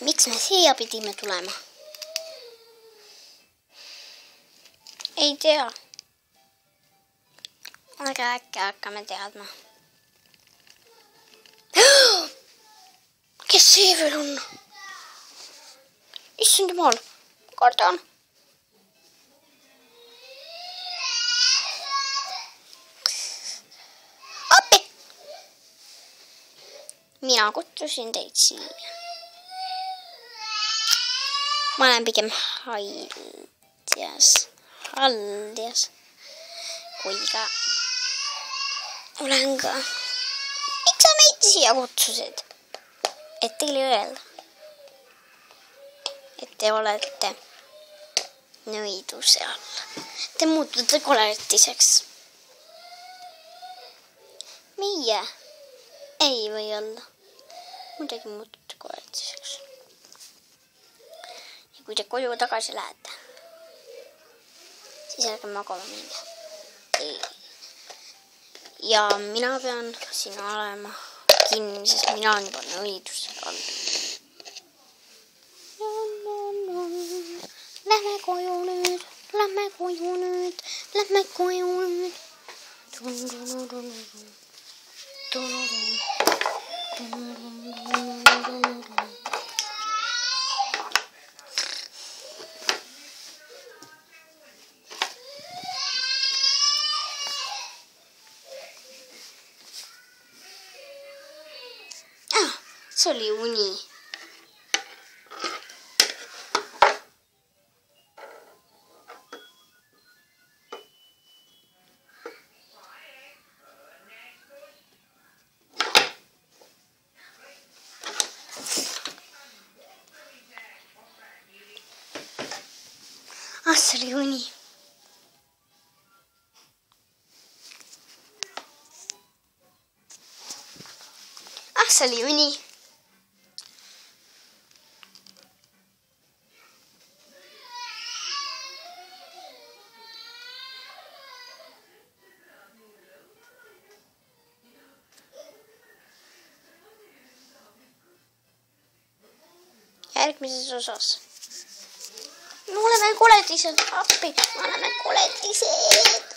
miks me siia pidime tulema? ei tea. aga äkki hakkame teadma. kes see veel on? issand jumal, kardan. appi! mina kutsusin teid siia. Ma olen pigem haldjas, haldjas kui ka olen ka. miks sa meid siia kutsusid? et teile öelda, et te olete nõiduse all. Te muutute koletiseks. meie ei või olla. muidugi muutute koletiseks. ja kui te koju tagasi lähete, siis ärge magama minge. ja mina pean siin olema kinni, sest mina olen juba nõiduse all. Lähme koju nüüd, lähme koju nüüd, lähme koju nüüd. Asli, uni asli, 尼 järgmises osas. me oleme koledised, appi, me oleme koledised.